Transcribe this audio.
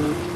Mm-hmm.